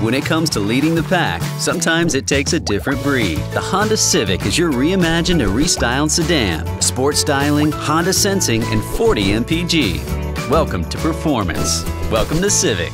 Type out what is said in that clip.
When it comes to leading the pack, sometimes it takes a different breed. The Honda Civic is your reimagined and restyled sedan. Sport styling, Honda sensing, and 40 mpg. Welcome to performance. Welcome to Civic.